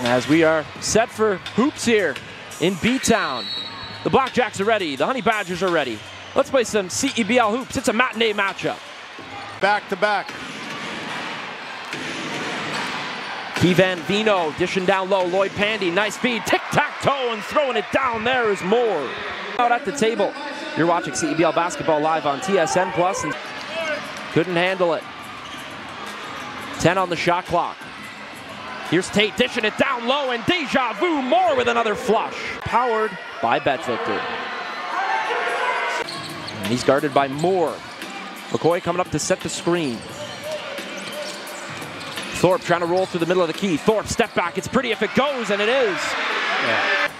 As we are set for hoops here in B-Town. The Blackjacks are ready. The Honey Badgers are ready. Let's play some CEBL hoops. It's a matinee matchup. Back to back. Kevan Vino dishing down low. Lloyd Pandi, nice feed. Tic-tac-toe and throwing it down there is more. Out at the table. You're watching CEBL Basketball live on TSN Plus and couldn't handle it. 10 on the shot clock. Here's Tate dishing it down low and deja vu Moore with another flush. Powered by BetVictor. And he's guarded by Moore. McCoy coming up to set the screen. Thorpe trying to roll through the middle of the key. Thorpe step back. It's pretty if it goes, and it is. Yeah.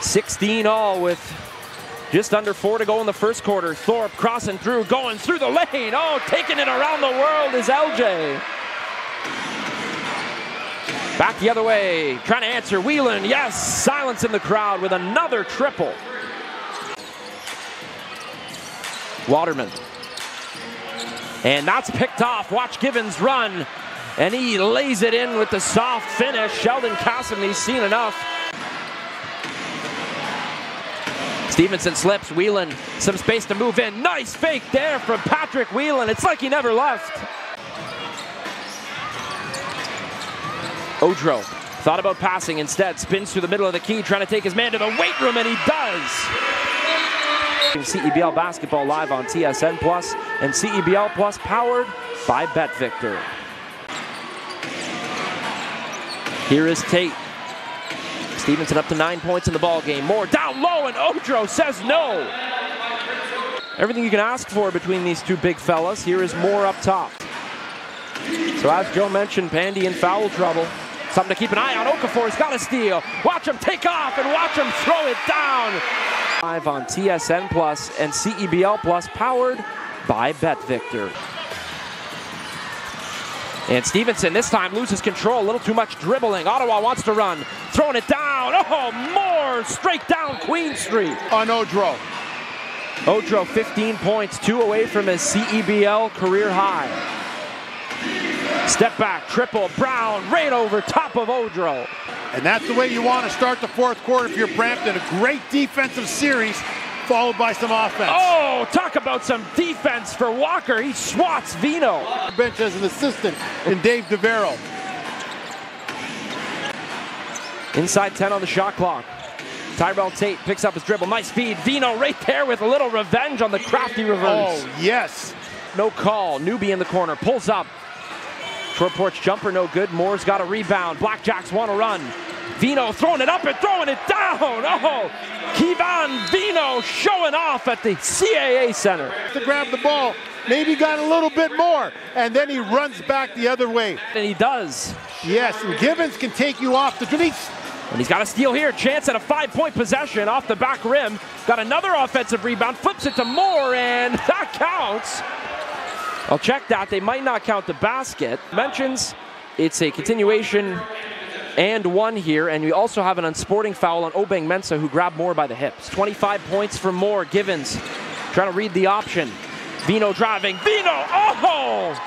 16 all with just under four to go in the first quarter. Thorpe crossing through, going through the lane. Oh, taking it around the world is LJ. Back the other way, trying to answer Whelan. Yes, silence in the crowd with another triple. Waterman. And that's picked off. Watch Givens run. And he lays it in with the soft finish. Sheldon Cassidy's seen enough. Stevenson slips. Whelan, some space to move in. Nice fake there from Patrick Whelan. It's like he never left. Odro thought about passing instead. Spins through the middle of the key, trying to take his man to the weight room, and he does. CEBL Basketball live on TSN Plus and CEBL Plus powered by BetVictor. Here is Tate. Stevenson up to nine points in the ball game. Moore down low, and Odro says no. Everything you can ask for between these two big fellas. Here is more up top. So as Joe mentioned, Pandi in foul trouble. Something to keep an eye on. Okafor's got a steal. Watch him take off and watch him throw it down. Live on TSN Plus and CEBL Plus, powered by BetVictor. And Stevenson this time loses control, a little too much dribbling. Ottawa wants to run, throwing it down. Oh, more straight down Queen Street. On Odro. Odro 15 points, two away from his CEBL career high. Step back, triple, Brown, right over top of Odro. And that's the way you want to start the fourth quarter if you're Brampton. A great defensive series followed by some offense. Oh, talk about some defense for Walker. He swats Vino. Bench as an assistant in Dave DeAveiro. Inside 10 on the shot clock. Tyrell Tate picks up his dribble. Nice feed. Vino right there with a little revenge on the crafty reverse. Oh, yes. No call. Newbie in the corner. Pulls up. Short porch jumper, no good. Moore's got a rebound. Blackjacks want to run. Vino throwing it up and throwing it down. Oh, Kevan Vino showing off at the CAA Center. To grab the ball, maybe got a little bit more, and then he runs back the other way. And he does. Yes, and Gibbons can take you off the release. And he's got a steal here. Chance at a five-point possession off the back rim. Got another offensive rebound. Flips it to Moore, and that counts. I'll check that. They might not count the basket. Mentions it's a continuation and one here, and we also have an unsporting foul on Obeng Mensah, who grabbed Moore by the hips. 25 points for Moore. Givens trying to read the option. Vino driving. Vino, oh!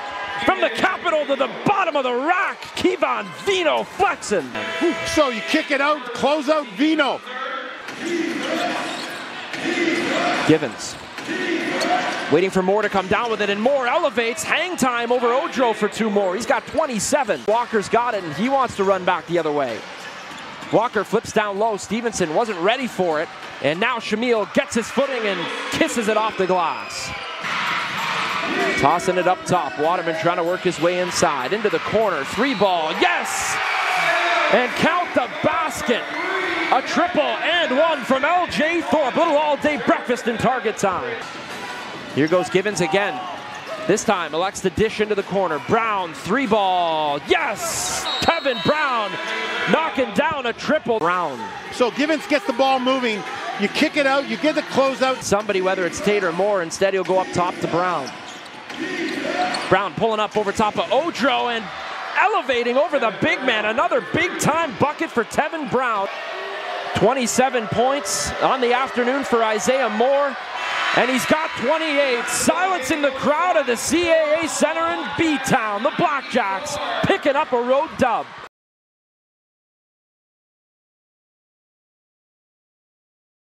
From the capital to the bottom of the rack, Kevan Vino flexing. So you kick it out, close out Vino. Givens Waiting for Moore to come down with it, and Moore elevates. Hang time over Odro for two more. He's got 27. Walker's got it, and he wants to run back the other way. Walker flips down low. Stevenson wasn't ready for it, and now Shamiel gets his footing and kisses it off the glass. Tossing it up top. Waterman trying to work his way inside. Into the corner. Three ball. Yes! And count the basket. A triple and one from LJ Thorpe. Little all day breakfast in target time. Here goes Givens again. This time elects to dish into the corner. Brown, three ball. Yes! Kevin Brown knocking down a triple. Brown. So Givens gets the ball moving. You kick it out, you get the closeout. Somebody, whether it's Tate or Moore, instead he'll go up top to Brown. Brown pulling up over top of Odro and elevating over the big man. Another big time bucket for Tevin Brown. 27 points on the afternoon for Isaiah Moore. And he's got 28, silencing the crowd of the CAA Center in B-Town. The Blackjacks picking up a road dub.